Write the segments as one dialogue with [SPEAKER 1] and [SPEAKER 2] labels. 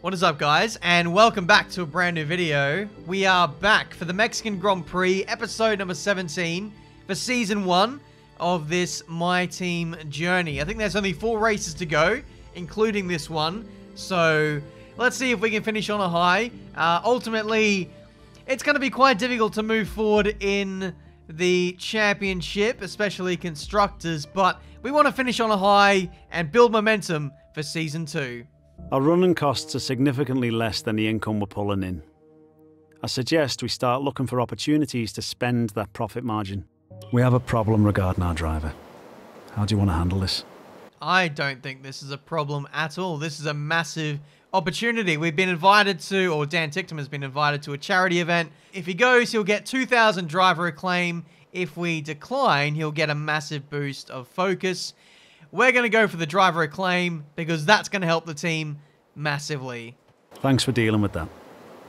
[SPEAKER 1] What is up guys and welcome back to a brand new video. We are back for the Mexican Grand Prix episode number 17 for season 1 of this My Team journey. I think there's only 4 races to go including this one. So let's see if we can finish on a high. Uh, ultimately it's going to be quite difficult to move forward in the championship, especially constructors, but we want to finish on a high and build momentum for season 2.
[SPEAKER 2] Our running costs are significantly less than the income we're pulling in. I suggest we start looking for opportunities to spend that profit margin. We have a problem regarding our driver. How do you want to handle this?
[SPEAKER 1] I don't think this is a problem at all. This is a massive opportunity. We've been invited to, or Dan Ticktum has been invited to a charity event. If he goes, he'll get 2,000 driver acclaim. If we decline, he'll get a massive boost of focus. We're going to go for the driver acclaim because that's going to help the team massively.
[SPEAKER 2] Thanks for dealing with that.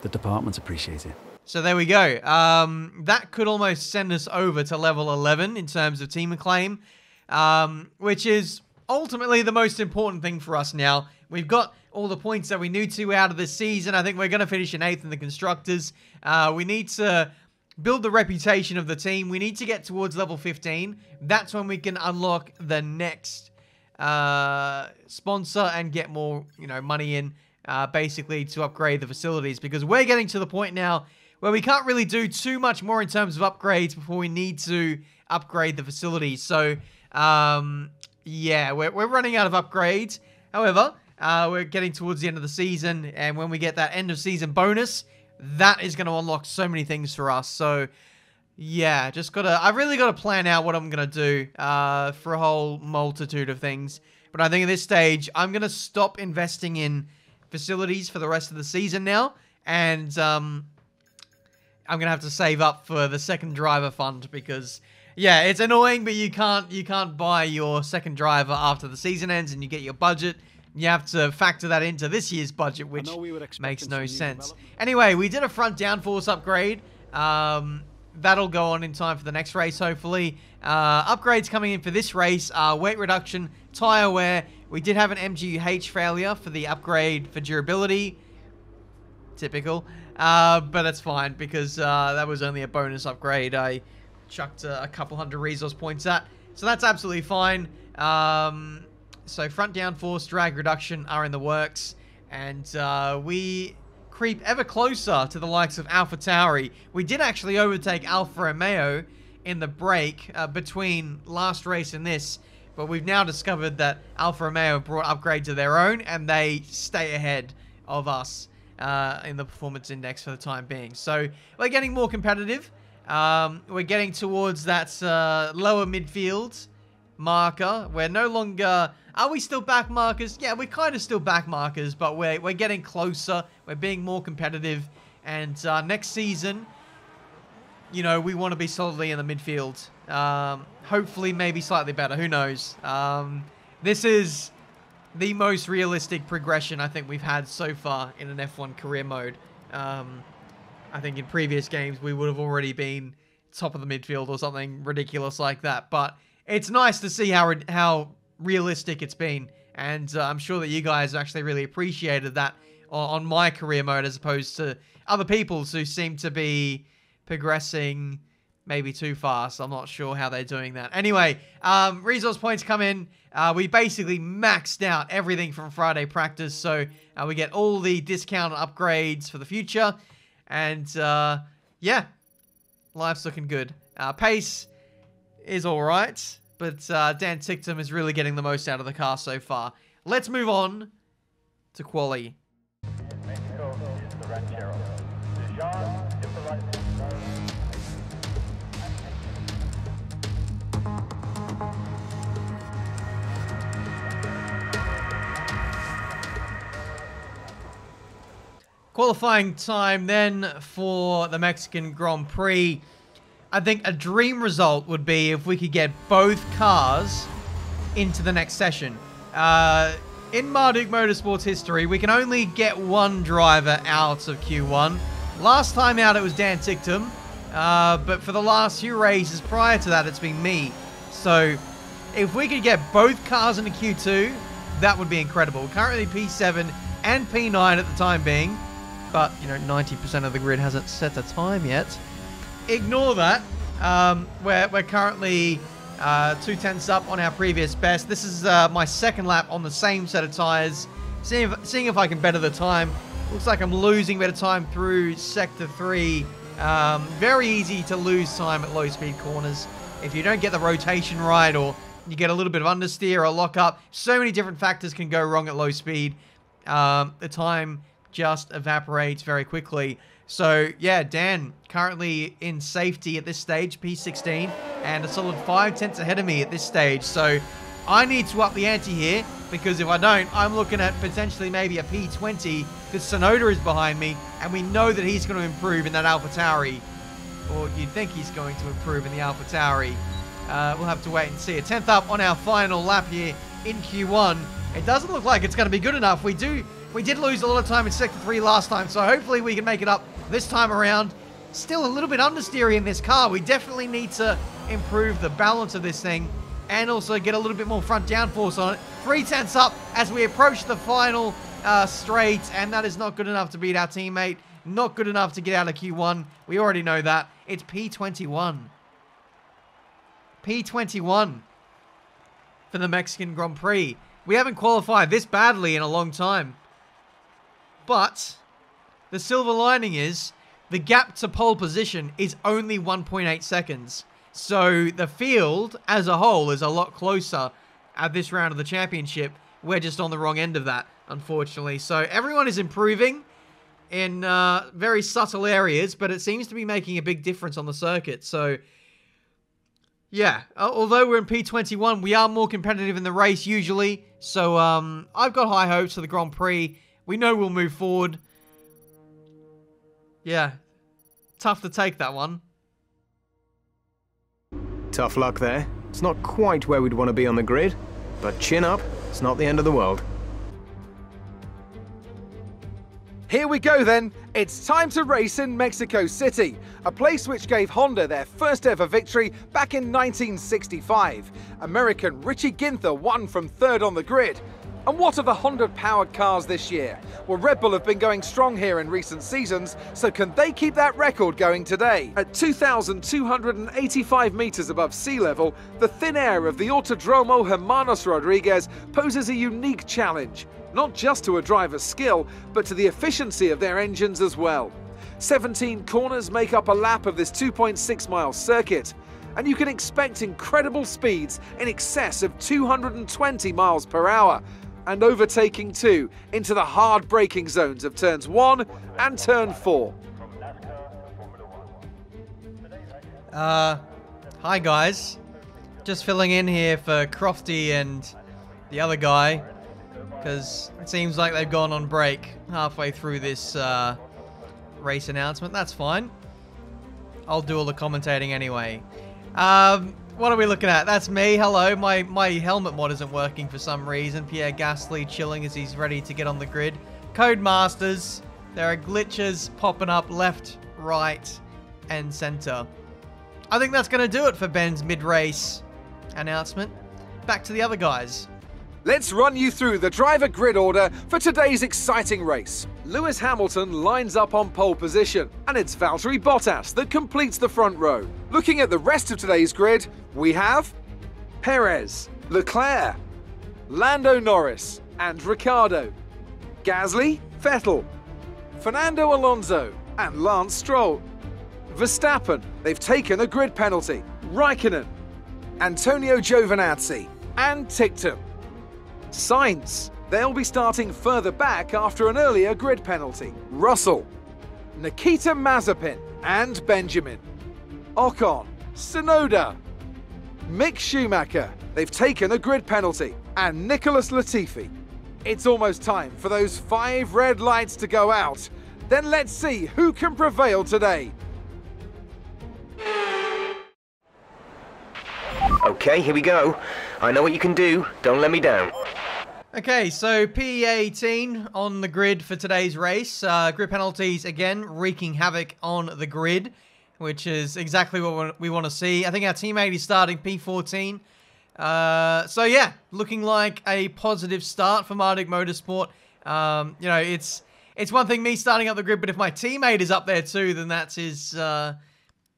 [SPEAKER 2] The departments appreciate it.
[SPEAKER 1] So there we go. Um, that could almost send us over to level 11 in terms of team acclaim, um, which is ultimately the most important thing for us now. We've got all the points that we need to out of this season. I think we're going to finish in 8th in the Constructors. Uh, we need to build the reputation of the team. We need to get towards level 15. That's when we can unlock the next uh, sponsor and get more, you know, money in, uh, basically to upgrade the facilities because we're getting to the point now where we can't really do too much more in terms of upgrades before we need to upgrade the facilities. So, um, yeah, we're, we're running out of upgrades. However, uh, we're getting towards the end of the season, and when we get that end of season bonus, that is going to unlock so many things for us. So, yeah, just gotta, I really gotta plan out what I'm gonna do uh, for a whole multitude of things. But I think at this stage, I'm gonna stop investing in facilities for the rest of the season now. And um, I'm gonna have to save up for the second driver fund because, yeah, it's annoying, but you can't, you can't buy your second driver after the season ends and you get your budget. You have to factor that into this year's budget, which makes no sense. Anyway, we did a front downforce upgrade. Um, that'll go on in time for the next race, hopefully. Uh, upgrades coming in for this race are weight reduction, tire wear. We did have an MGU-H failure for the upgrade for durability. Typical. Uh, but that's fine because uh, that was only a bonus upgrade I chucked a, a, couple hundred resource points at. So that's absolutely fine. Um, so front downforce, drag reduction are in the works. And uh, we creep ever closer to the likes of AlphaTauri. We did actually overtake Alfa Romeo in the break uh, between last race and this, but we've now discovered that Alfa Romeo brought upgrades of their own and they stay ahead of us uh, in the performance index for the time being. So we're getting more competitive. Um, we're getting towards that uh, lower midfield marker. We're no longer are we still back markers? Yeah, we're kind of still back markers, but we're, we're getting closer. We're being more competitive. And uh, next season, you know, we want to be solidly in the midfield. Um, hopefully, maybe slightly better. Who knows? Um, this is the most realistic progression I think we've had so far in an F1 career mode. Um, I think in previous games, we would have already been top of the midfield or something ridiculous like that. But it's nice to see how how realistic it's been. And uh, I'm sure that you guys actually really appreciated that on my career mode as opposed to other people's who seem to be progressing maybe too fast. I'm not sure how they're doing that. Anyway, um, resource points come in. Uh, we basically maxed out everything from Friday practice, so uh, we get all the discount upgrades for the future. And uh, yeah, life's looking good. Uh, pace is all right but uh, Dan Ticktum is really getting the most out of the car so far. Let's move on to quali. Qualifying time then for the Mexican Grand Prix. I think a dream result would be if we could get both cars into the next session. Uh, in Marduk Motorsports history, we can only get one driver out of Q1. Last time out, it was Dan Ticktum. Uh, but for the last few races prior to that, it's been me. So if we could get both cars into Q2, that would be incredible. Currently P7 and P9 at the time being. But, you know, 90% of the grid hasn't set a time yet. Ignore that. Um, we're, we're currently uh, two tenths up on our previous best. This is uh, my second lap on the same set of tyres. Seeing if, seeing if I can better the time. Looks like I'm losing better time through Sector 3. Um, very easy to lose time at low speed corners. If you don't get the rotation right or you get a little bit of understeer or lock up, so many different factors can go wrong at low speed. Um, the time just evaporates very quickly. So, yeah, Dan currently in safety at this stage, P16, and a solid five tenths ahead of me at this stage. So, I need to up the ante here because if I don't, I'm looking at potentially maybe a P20 because Tsunoda is behind me, and we know that he's going to improve in that AlphaTauri, or you'd think he's going to improve in the AlphaTauri. Uh, we'll have to wait and see. A 10th up on our final lap here in Q1. It doesn't look like it's going to be good enough. We do, we did lose a lot of time in Sector 3 last time, so hopefully we can make it up this time around. Still a little bit understeery in this car. We definitely need to improve the balance of this thing and also get a little bit more front downforce on it. Three tenths up as we approach the final uh, straight, and that is not good enough to beat our teammate. Not good enough to get out of Q1. We already know that. It's P21. P21 for the Mexican Grand Prix. We haven't qualified this badly in a long time. But the silver lining is the gap to pole position is only 1.8 seconds. So the field as a whole is a lot closer at this round of the championship. We're just on the wrong end of that, unfortunately. So everyone is improving in uh, very subtle areas, but it seems to be making a big difference on the circuit. So, yeah, although we're in P21, we are more competitive in the race usually. So, um, I've got high hopes for the Grand Prix. We know we'll move forward. Yeah, tough to take that one.
[SPEAKER 3] Tough luck there. It's not quite where we'd want to be on the grid, but chin up, it's not the end of the world.
[SPEAKER 4] Here we go then. It's time to race in Mexico City, a place which gave Honda their first ever victory back in 1965. American Richie Ginther won from third on the grid. And what are the Honda powered cars this year? Well, Red Bull have been going strong here in recent seasons, so can they keep that record going today? At 2,285 metres above sea level, the thin air of the Autodromo Hermanos Rodriguez poses a unique challenge not just to a driver's skill, but to the efficiency of their engines as well. 17 corners make up a lap of this 2.6 mile circuit, and you can expect incredible speeds in excess of 220 miles per hour, and overtaking two into the hard braking zones of turns 1 and turn 4.
[SPEAKER 1] Uh, hi guys. Just filling in here for Crofty and the other guy because it seems like they've gone on break halfway through this uh, race announcement. That's fine. I'll do all the commentating anyway. Um, what are we looking at? That's me. Hello. My, my helmet mod isn't working for some reason. Pierre Gasly chilling as he's ready to get on the grid. Codemasters. There are glitches popping up left, right, and center. I think that's going to do it for Ben's mid-race announcement. Back to the other guys.
[SPEAKER 4] Let's run you through the driver grid order for today's exciting race. Lewis Hamilton lines up on pole position, and it's Valtteri Bottas that completes the front row. Looking at the rest of today's grid, we have Perez, Leclerc, Lando Norris, and Ricciardo, Gasly, Vettel, Fernando Alonso, and Lance Stroll. Verstappen, they've taken a grid penalty. Raikkonen, Antonio Giovinazzi, and Ticktum. Sainz. They'll be starting further back after an earlier grid penalty. Russell, Nikita Mazepin, and Benjamin. Ocon, Tsunoda, Mick Schumacher. They've taken a grid penalty. And Nicholas Latifi. It's almost time for those five red lights to go out. Then let's see who can prevail today.
[SPEAKER 3] Okay, here we go. I know what you can do. Don't let me down.
[SPEAKER 1] Okay, so P18 on the grid for today's race. Uh, grid penalties, again, wreaking havoc on the grid, which is exactly what we want to see. I think our teammate is starting P14. Uh, so, yeah, looking like a positive start for Marduk Motorsport. Um, you know, it's it's one thing me starting up the grid, but if my teammate is up there too, then that's his uh,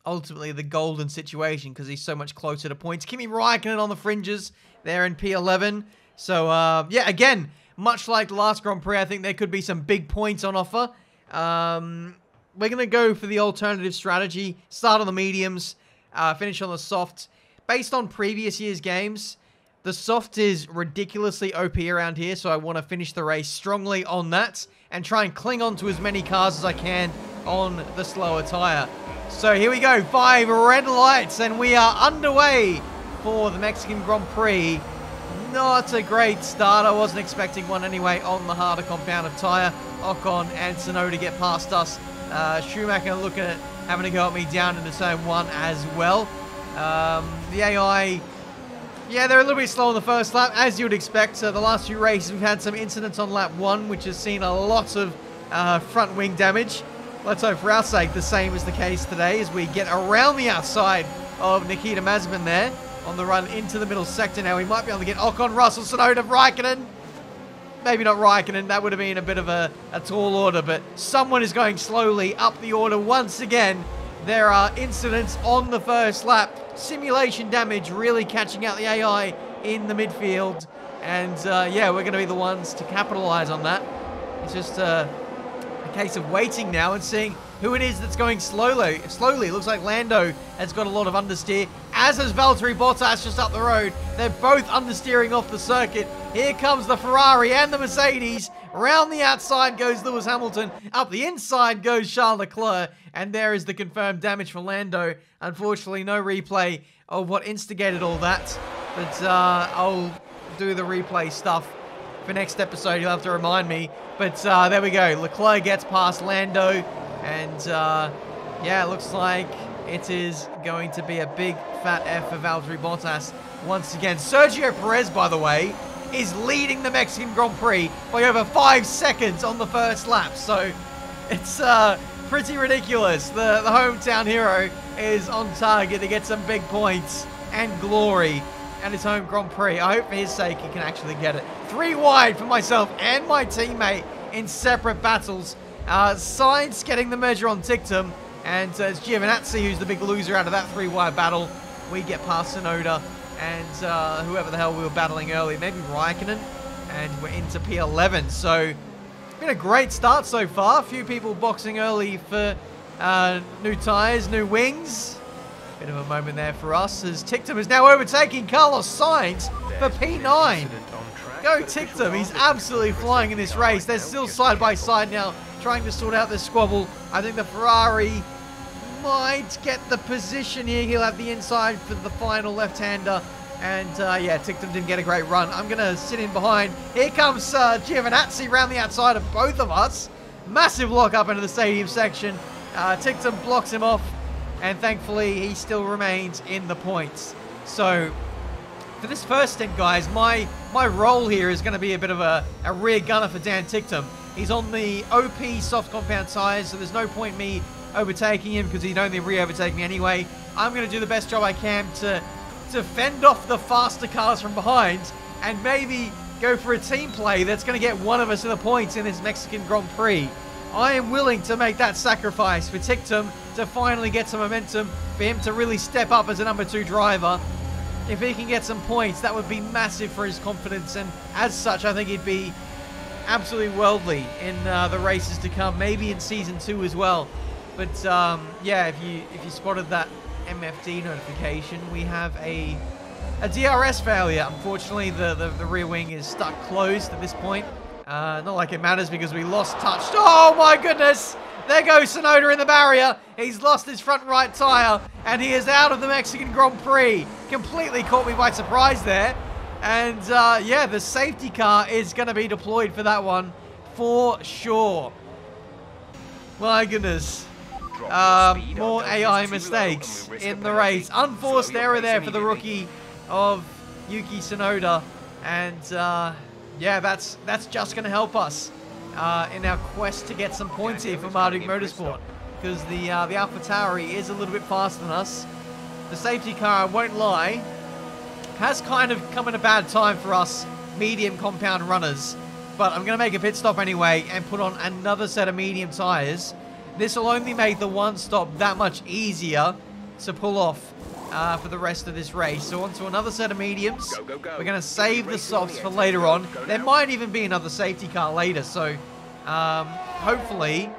[SPEAKER 1] ultimately the golden situation because he's so much closer to points. Kimi Raikkonen on the fringes there in P11. So uh, yeah, again, much like last Grand Prix, I think there could be some big points on offer. Um, we're going to go for the alternative strategy. Start on the mediums, uh, finish on the soft. Based on previous year's games, the soft is ridiculously OP around here, so I want to finish the race strongly on that and try and cling on to as many cars as I can on the slower tyre. So here we go, five red lights, and we are underway for the Mexican Grand Prix. Not a great start. I wasn't expecting one anyway on the harder compound of tyre. Ocon and Tsunoda get past us. Uh, Schumacher looking at having to go at me down into turn one as well. Um, the AI, yeah, they're a little bit slow on the first lap, as you would expect. Uh, the last few races, we've had some incidents on lap one, which has seen a lot of uh, front wing damage. Let's hope for our sake the same is the case today as we get around the outside of Nikita Mazepin there on the run into the middle sector. Now we might be able to get Ocon, Russell, Tsunoda, Raikkonen. Maybe not Raikkonen, that would have been a bit of a, a tall order, but someone is going slowly up the order once again. There are incidents on the first lap. Simulation damage really catching out the AI in the midfield. And uh, yeah, we're going to be the ones to capitalize on that. It's just uh, case of waiting now and seeing who it is that's going slowly. Slowly, it looks like Lando has got a lot of understeer, as has Valtteri Bottas just up the road. They're both understeering off the circuit. Here comes the Ferrari and the Mercedes. Round the outside goes Lewis Hamilton. Up the inside goes Charles Leclerc. And there is the confirmed damage for Lando. Unfortunately, no replay of what instigated all that. But uh, I'll do the replay stuff for next episode. You'll have to remind me. But uh, there we go. Leclerc gets past Lando. And uh, yeah, it looks like it is going to be a big fat F for Valtteri Bottas once again. Sergio Perez, by the way, is leading the Mexican Grand Prix by over five seconds on the first lap. So it's uh, pretty ridiculous. The, the hometown hero is on target to get some big points and glory at his home Grand Prix. I hope for his sake he can actually get it. Three wide for myself and my teammate in separate battles. Uh, getting the measure on Ticktum, and uh, it's Giovinazzi who's the big loser out of that three-wide battle. We get past Tsunoda and uh, whoever the hell we were battling early, maybe Raikkonen, and we're into P11. So, been a great start so far. A few people boxing early for uh, new tyres, new wings. Bit of a moment there for us as Ticktum is now overtaking Carlos Sainz for P9. Go Ticktum, he's absolutely flying in this race. They're still side by side now, trying to sort out this squabble. I think the Ferrari might get the position here. He'll have the inside for the final left-hander. And uh, yeah, Ticktum didn't get a great run. I'm going to sit in behind. Here comes uh, Giovinazzi around the outside of both of us. Massive lock up into the stadium section. Uh, Ticktum blocks him off. And thankfully, he still remains in the points. So for this first stint, guys, my my role here is going to be a bit of a, a rear gunner for Dan Ticktum. He's on the OP soft compound tires, so there's no point me overtaking him because he'd only re-overtake me anyway. I'm going to do the best job I can to, to fend off the faster cars from behind and maybe go for a team play that's going to get one of us in the points in this Mexican Grand Prix. I am willing to make that sacrifice for Ticktum to finally get some momentum, for him to really step up as a number two driver. If he can get some points, that would be massive for his confidence, and as such, I think he'd be absolutely worldly in uh, the races to come, maybe in Season 2 as well. But um, yeah, if you if you spotted that MFD notification, we have a a DRS failure. Unfortunately, the, the, the rear wing is stuck closed at this point. Uh, not like it matters because we lost touch. Oh my goodness! There goes Tsunoda in the barrier. He's lost his front right tyre and he is out of the Mexican Grand Prix. Completely caught me by surprise there. And uh, yeah, the safety car is going to be deployed for that one for sure. My goodness. Um, more AI mistakes in the race. Unforced error there for the rookie of Yuki Tsunoda. And uh, yeah, that's that's just going to help us uh, in our quest to get some points here for Marduk Motorsport. Because the, uh, the AlphaTauri is a little bit faster than us. The safety car, I won't lie, has kind of come in a bad time for us medium compound runners. but I'm going to make a pit stop anyway and put on another set of medium tyres. This will only make the one stop that much easier to pull off uh, for the rest of this race. So onto another set of mediums.
[SPEAKER 3] Go, go, go.
[SPEAKER 1] We're going to save the softs for later on. There might even be another safety car later, so um, hopefully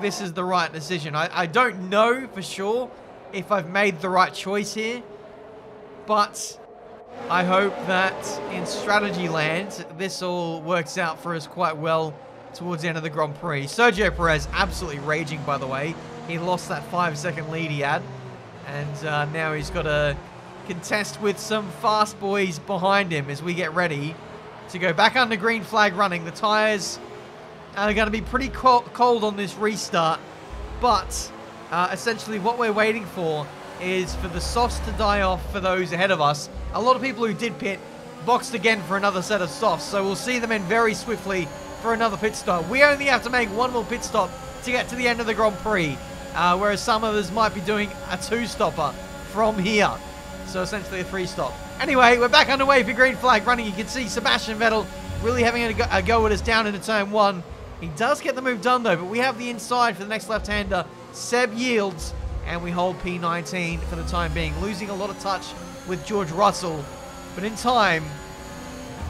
[SPEAKER 1] this is the right decision. I, I don't know for sure if I've made the right choice here, but I hope that in strategy land, this all works out for us quite well towards the end of the Grand Prix. Sergio Perez absolutely raging, by the way. He lost that five-second lead he had, and uh, now he's got to contest with some fast boys behind him as we get ready to go back under green flag running. The tyres are going to be pretty cold on this restart, but uh, essentially what we're waiting for is for the softs to die off for those ahead of us. A lot of people who did pit boxed again for another set of softs, so we'll see them in very swiftly for another pit stop. We only have to make one more pit stop to get to the end of the Grand Prix, uh, whereas some others might be doing a two-stopper from here. So essentially a three-stop. Anyway, we're back underway for green flag running. You can see Sebastian Vettel really having a go, a go at us down into turn one. He does get the move done though, but we have the inside for the next left-hander. Seb yields, and we hold P19 for the time being, losing a lot of touch with George Russell. But in time,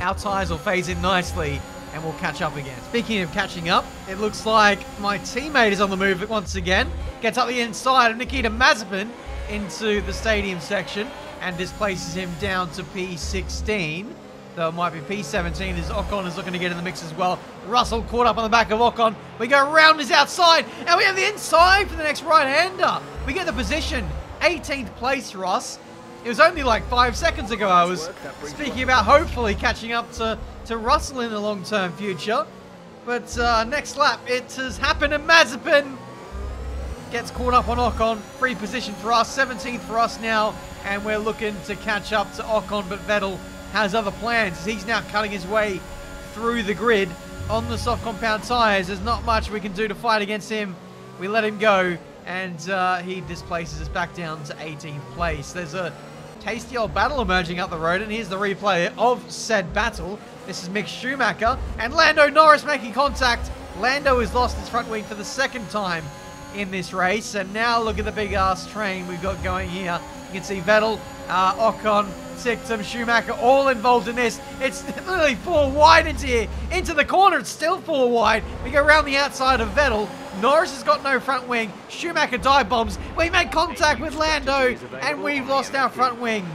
[SPEAKER 1] our tyres will phase in nicely and we'll catch up again. Speaking of catching up, it looks like my teammate is on the move once again. Gets up the inside of Nikita Mazepin into the stadium section and displaces him down to P16. Though it might be P17 as Ocon is looking to get in the mix as well. Russell caught up on the back of Ocon. We go around his outside and we have the inside for the next right-hander. We get the position. 18th place us. It was only like five seconds ago I was speaking about hopefully catching up to, to Russell in the long-term future. But uh, next lap, it has happened and Mazepin gets caught up on Ocon. Free position for us, 17th for us now. And we're looking to catch up to Ocon, but Vettel has other plans. He's now cutting his way through the grid on the soft compound tyres. There's not much we can do to fight against him. We let him go, and uh, he displaces us back down to 18th place. There's a tasty old battle emerging up the road, and here's the replay of said battle. This is Mick Schumacher and Lando Norris making contact. Lando has lost his front wing for the second time in this race, and now look at the big ass train we've got going here. You can see Vettel, uh, Ocon, Ticktum, Schumacher, all involved in this. It's literally four wide into here, into the corner. It's still four wide. We go around the outside of Vettel. Norris has got no front wing. Schumacher dive bombs. We make contact with Lando, and we've lost our front wing.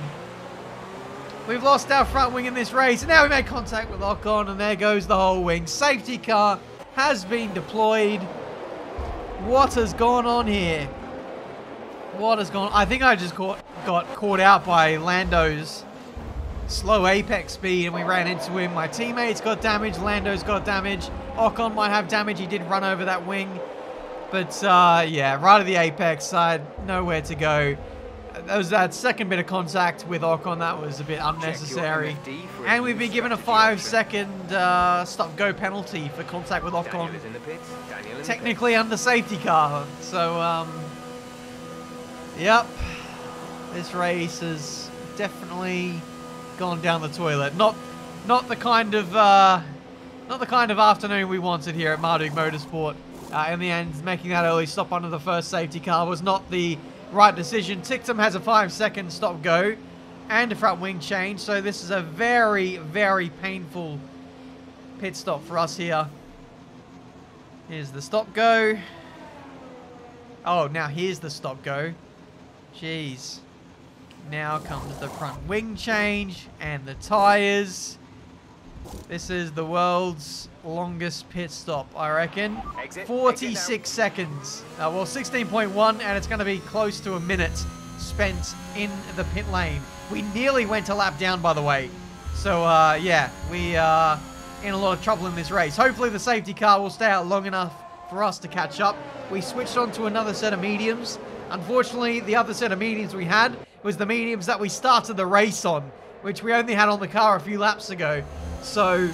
[SPEAKER 1] We've lost our front wing in this race. And now we make contact with Ocon, and there goes the whole wing. Safety car has been deployed. What has gone on here? What has gone? I think I just caught, got caught out by Lando's slow apex speed and we ran into him. My teammates got damage. Lando's got damage. Ocon might have damage. He did run over that wing. But uh, yeah, right at the apex, had nowhere to go. There was that second bit of contact with Ocon. That was a bit unnecessary. And we've been given a five second uh, stop go penalty for contact with Ocon. Technically under safety car. So, um, yep. This race has definitely gone down the toilet. Not, not the kind of, uh, not the kind of afternoon we wanted here at Marduk Motorsport. Uh, in the end, making that early stop under the first safety car was not the right decision. Ticktum has a five second stop go and a front wing change. So this is a very, very painful pit stop for us here. Here's the stop go. Oh, now here's the stop go. Jeez. Now comes the front wing change and the tyres. This is the world's longest pit stop, I reckon. Exit, 46 exit seconds. Uh, well, 16.1, and it's going to be close to a minute spent in the pit lane. We nearly went a lap down, by the way. So, uh, yeah, we are in a lot of trouble in this race. Hopefully the safety car will stay out long enough for us to catch up. We switched on to another set of mediums. Unfortunately, the other set of mediums we had was the mediums that we started the race on, which we only had on the car a few laps ago. So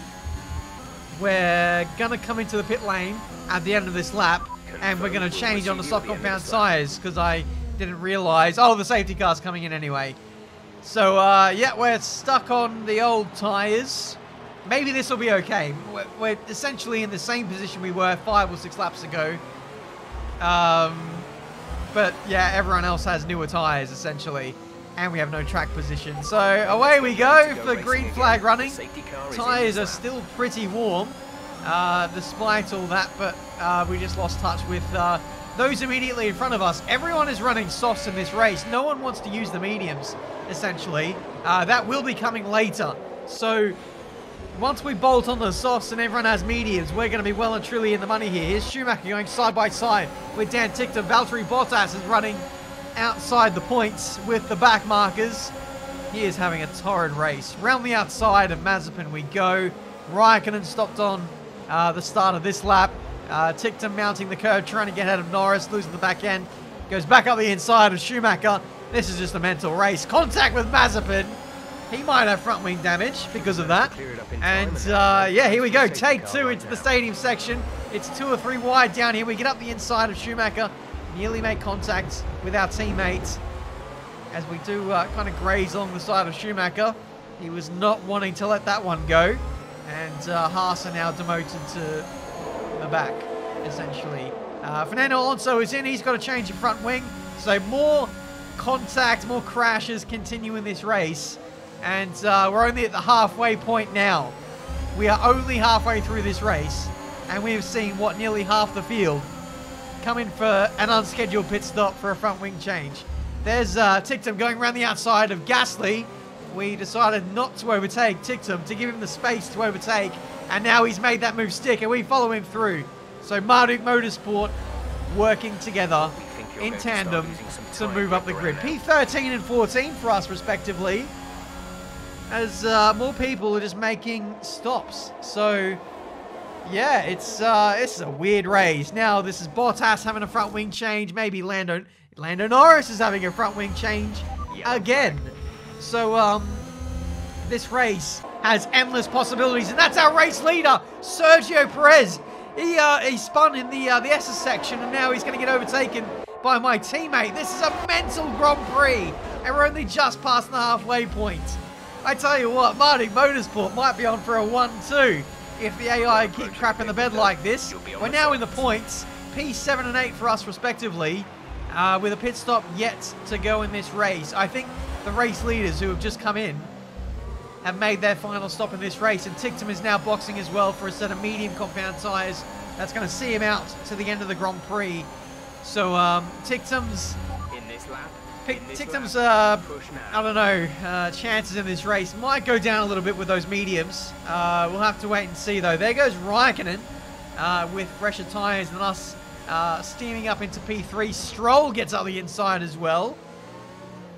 [SPEAKER 1] we're going to come into the pit lane at the end of this lap, and we're going to change on the soft compound tyres because I didn't realise. Oh, the safety car's coming in anyway. So, uh, yeah, we're stuck on the old tyres. maybe this will be okay. We're, we're essentially in the same position we were five or six laps ago. Um, but yeah, everyone else has newer tyres essentially, and we have no track position. So away we go for green flag running. Tyres are still pretty warm, uh, despite all that, but uh, we just lost touch with uh, those immediately in front of us. Everyone is running softs in this race. No one wants to use the mediums, essentially. Uh, that will be coming later. So once we bolt on the softs and everyone has mediums, we're going to be well and truly in the money here. Here's Schumacher going side by side with Dan Ticktum. Valtteri Bottas is running outside the points with the back markers. He is having a torrid race. Round the outside of Mazepin we go. Raikkonen stopped on uh, the start of this lap. Uh, Ticktum mounting the curve, trying to get ahead of Norris, losing the back end. Goes back up the inside of Schumacher. This is just a mental race. Contact with Mazepin. He might have front wing damage because of that. And uh, yeah, here we go. Take two into the stadium section. It's two or three wide down here. We get up the inside of Schumacher. Nearly make contact with our teammate as we do uh, kind of graze along the side of Schumacher. He was not wanting to let that one go. And uh, Haas are now demoted to the back, essentially. Uh, Fernando Alonso is in. He's got to change the front wing. So more contact, more crashes continue in this race. And uh, we're only at the halfway point now. We are only halfway through this race. And we have seen, what, nearly half the field come in for an unscheduled pit stop for a front wing change. There's uh, Ticktum going around the outside of Gasly. We decided not to overtake Ticktum to give him the space to overtake. And now he's made that move stick and we follow him through. So Marduk Motorsport working together in tandem to move up the grid. P13 and 14 for us respectively. As uh, more people are just making stops. So yeah, it's uh, it's a weird race. Now this is Bottas having a front wing change. Maybe Lando Lando Norris is having a front wing change again. So um, this race has endless possibilities, and that's our race leader, Sergio Perez. He uh, he spun in the uh, the SS section, and now he's going to get overtaken by my teammate. This is a mental Grand Prix, and we're only just past the halfway point. I tell you what, Marduk Motorsport might be on for a 1-2 if the AI keep crapping the bed like this. We're now in the points, P7 and 8 for us respectively, uh, with a pit stop yet to go in this race. I think the race leaders who have just come in have made their final stop in this race, and Ticktum is now boxing as well for a set of medium compound tyres. That's going to see him out to the end of the Grand Prix. So um, Ticktum's Ticktum's, uh, I don't know, uh, chances in this race might go down a little bit with those mediums. Uh, we'll have to wait and see, though. There goes Raikkonen uh, with fresher tyres than us, uh, steaming up into P3. Stroll gets up the inside as well.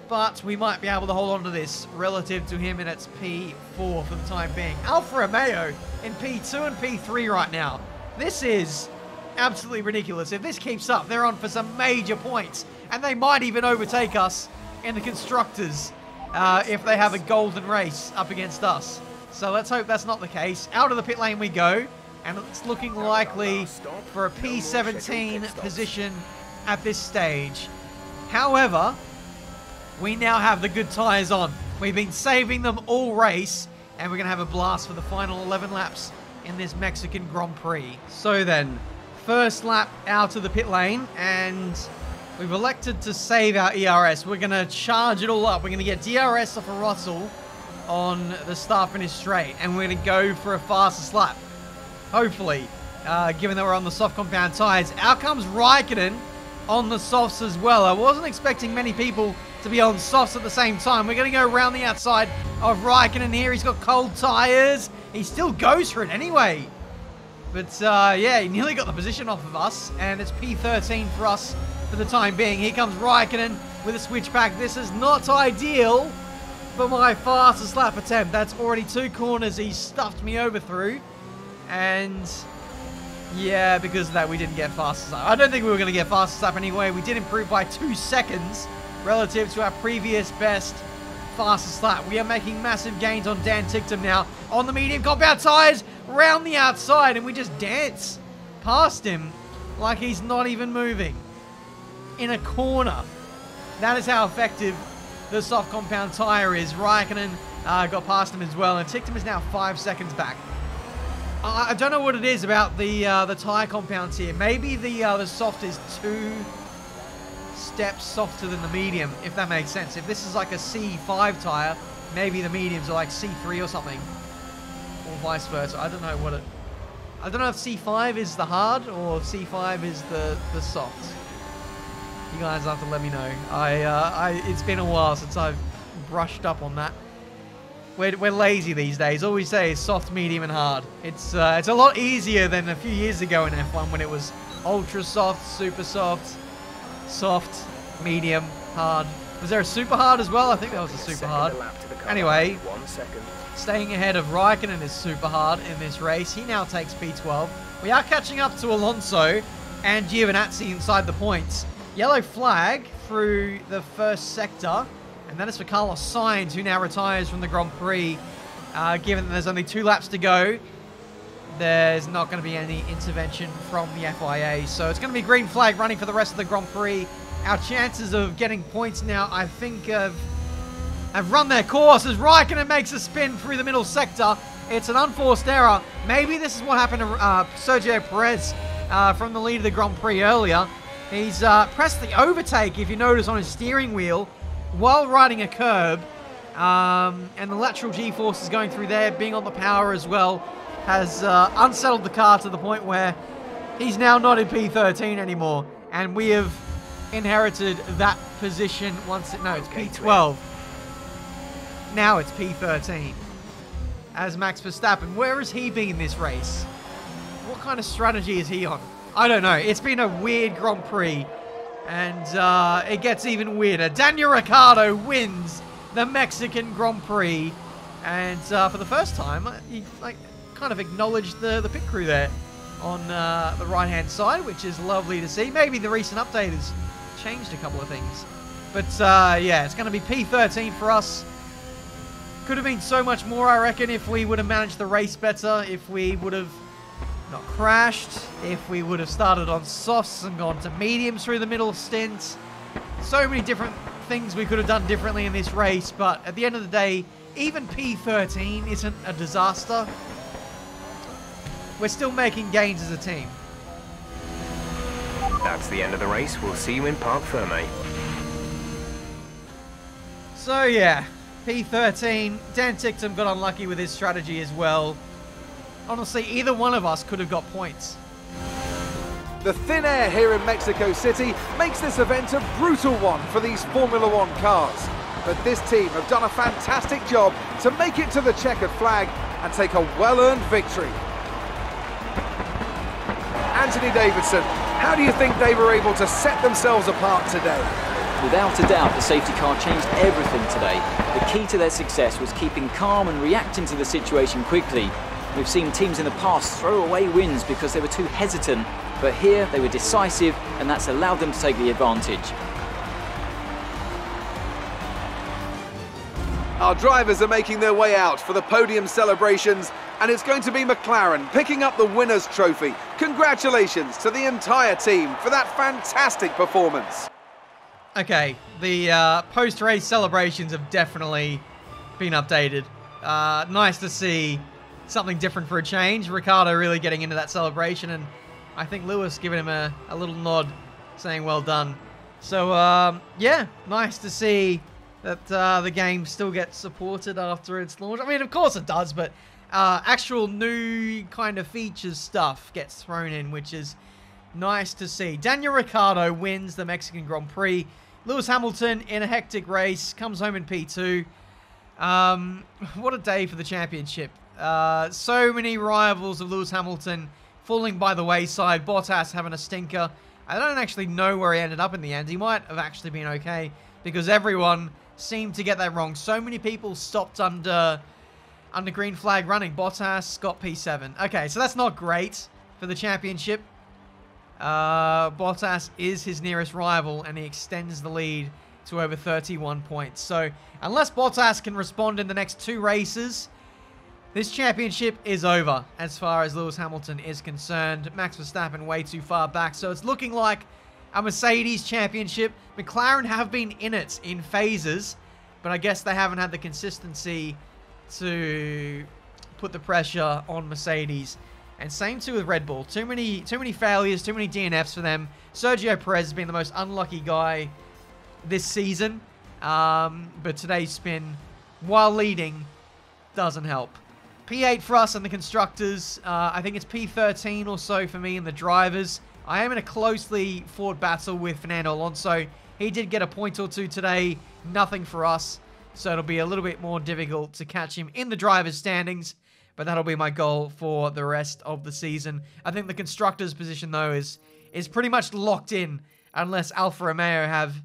[SPEAKER 1] But we might be able to hold on to this relative to him, and it's P4 for the time being. Alfa Romeo in P2 and P3 right now. This is absolutely ridiculous. If this keeps up, they're on for some major points and they might even overtake us in the constructors uh, if they have a golden race up against us. So let's hope that's not the case. Out of the pit lane we go, and it's looking likely for a P17 position at this stage. However, we now have the good tyres on. We've been saving them all race, and we're going to have a blast for the final 11 laps in this Mexican Grand Prix. So then, first lap out of the pit lane, and We've elected to save our ERS. We're going to charge it all up. We're going to get DRS off a of Russell on the start finish straight. And we're going to go for a faster lap. Hopefully, uh, given that we're on the soft compound tyres. Out comes Raikkonen on the softs as well. I wasn't expecting many people to be on softs at the same time. We're going to go around the outside of Raikkonen here. He's got cold tyres. He still goes for it anyway. But uh, yeah, he nearly got the position off of us. And it's P13 for us for the time being. Here comes Raikkonen with a switchback. This is not ideal for my fastest lap attempt. That's already two corners he stuffed me over through. And yeah, because of that we didn't get fastest lap. I don't think we were going to get fastest lap anyway. We did improve by two seconds relative to our previous best fastest lap. We are making massive gains on Dan Ticktum now on the medium compound tyres round the outside and we just dance past him like he's not even moving in a corner. That is how effective the soft compound tyre is. Raikkonen uh, got past him as well, and Ticktum is now five seconds back. I, I don't know what it is about the uh, the tire compounds here. Maybe the uh, the soft is two steps softer than the medium, if that makes sense. If this is like a C5 tire, maybe the mediums are like C3 or something, or vice versa. I don't know what it. I don't know if C5 is the hard or C5 is the the soft. You guys have to let me know. I, uh, I it's been a while since I've brushed up on that. We're, we're lazy these days. All we say is soft, medium, and hard. It's uh, it's a lot easier than a few years ago in F1 when it was ultra soft, super soft, soft, medium, hard. Was there a super hard as well? I think that was a super hard. Anyway,
[SPEAKER 3] One second.
[SPEAKER 1] staying ahead of Raikkonen is super hard in this race. He now takes P12. We are catching up to Alonso and Giovinazzi inside the points. Yellow flag through the first sector. And that is for Carlos Sainz, who now retires from the Grand Prix. Uh, given that there's only two laps to go, there's not going to be any intervention from the FIA. So it's going to be green flag running for the rest of the Grand Prix. Our chances of getting points now, I think, have, have run their course as Raikkonen makes a spin through the middle sector. It's an unforced error. Maybe this is what happened to uh, Sergio Perez uh, from the lead of the Grand Prix earlier. He's uh, pressed the overtake, if you notice, on his steering wheel while riding a curb. Um, and the lateral G-force is going through there, being on the power as well, has uh, unsettled the car to the point where he's now not in P13 anymore. And we have inherited that position once it... No, it's P12. Now it's P13. As Max Verstappen. Where has he been in this race? What kind of strategy is he on? I don't know. It's been a weird Grand Prix. And uh, it gets even weirder. Daniel Ricciardo wins the Mexican Grand Prix. And uh, for the first time, he like kind of acknowledged the, the pit crew there on uh, the right-hand side, which is lovely to see. Maybe the recent update has changed a couple of things. But uh, yeah, it's going to be P13 for us. Could have been so much more, I reckon, if we would have managed the race better, if we would have not crashed, if we would have started on softs and gone to mediums through the middle stint. So many different things we could have done differently in this race, but at the end of the day, even P13 isn't a disaster. We're still making gains as a team.
[SPEAKER 3] That's the end of the race. We'll see you in Parc Ferme.
[SPEAKER 1] So yeah, P13. Dan Ticktum got unlucky with his strategy as well. Honestly, either one of us could have got points.
[SPEAKER 4] The thin air here in Mexico City makes this event a brutal one for these Formula One cars. But this team have done a fantastic job to make it to the checkered flag and take a well-earned victory. Anthony Davidson, how do you think they were able to set themselves apart today?
[SPEAKER 5] Without a doubt, the safety car changed everything today. The key to their success was keeping calm and reacting to the situation quickly. We've seen teams in the past throw away wins because they were too hesitant, but here they were decisive and that's allowed them to take the advantage.
[SPEAKER 4] Our drivers are making their way out for the podium celebrations, and it's going to be McLaren picking up the winner's trophy. Congratulations to the entire team for that fantastic performance.
[SPEAKER 1] Okay, the uh, post-race celebrations have definitely been updated. Uh, nice to see something different for a change. Ricciardo really getting into that celebration, and I think Lewis giving him a, a little nod, saying well done. So, um, yeah, nice to see that uh, the game still gets supported after its launch. I mean, of course it does, but uh, actual new kind of features stuff gets thrown in, which is nice to see. Daniel Ricciardo wins the Mexican Grand Prix. Lewis Hamilton in a hectic race comes home in P2. Um, what a day for the championship. Uh, so many rivals of Lewis Hamilton falling by the wayside. Bottas having a stinker. I don't actually know where he ended up in the end. He might have actually been okay because everyone seemed to get that wrong. So many people stopped under under green flag running. Bottas got P7. Okay, so that's not great for the championship. Uh, Bottas is his nearest rival, and he extends the lead to over 31 points. So, unless Bottas can respond in the next two races, this championship is over as far as Lewis Hamilton is concerned. Max Verstappen way too far back, so it's looking like a Mercedes championship. McLaren have been in it in phases, but I guess they haven't had the consistency to put the pressure on Mercedes. And same too with Red Bull. Too many too many failures, too many DNFs for them. Sergio Perez has been the most unlucky guy this season. Um, but today's spin, while leading, doesn't help. P8 for us and the constructors. Uh, I think it's P13 or so for me and the drivers. I am in a closely fought battle with Fernando Alonso. He did get a point or two today. Nothing for us. So it'll be a little bit more difficult to catch him in the driver's standings. But that'll be my goal for the rest of the season. I think the constructors' position, though, is is pretty much locked in unless Alfa Romeo have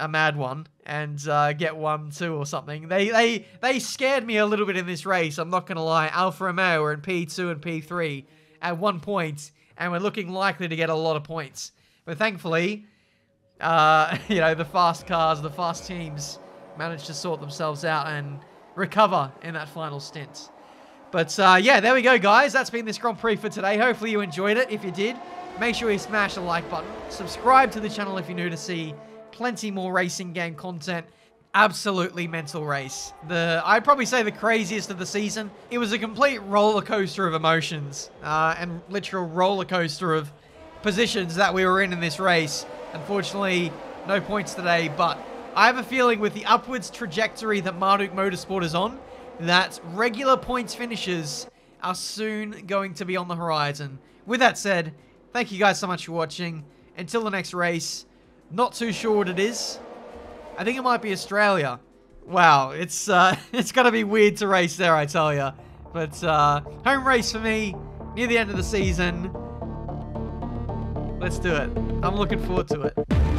[SPEAKER 1] a mad one and uh, get one, two, or something. They they they scared me a little bit in this race. I'm not gonna lie. Alfa Romeo are in P2 and P3 at one point, and we're looking likely to get a lot of points. But thankfully, uh, you know, the fast cars, the fast teams managed to sort themselves out and recover in that final stint. But uh, yeah, there we go, guys. That's been this Grand Prix for today. Hopefully you enjoyed it. If you did, make sure you smash the like button. Subscribe to the channel if you're new to see plenty more racing game content. Absolutely mental race. The I'd probably say the craziest of the season. It was a complete roller coaster of emotions uh, and literal roller coaster of positions that we were in in this race. Unfortunately, no points today, but I have a feeling with the upwards trajectory that Marduk Motorsport is on, that regular points finishes are soon going to be on the horizon. With that said, thank you guys so much for watching. Until the next race, not too sure what it is. I think it might be Australia. Wow, it's uh, it's gonna be weird to race there, I tell ya. But uh, home race for me, near the end of the season. Let's do it. I'm looking forward to it.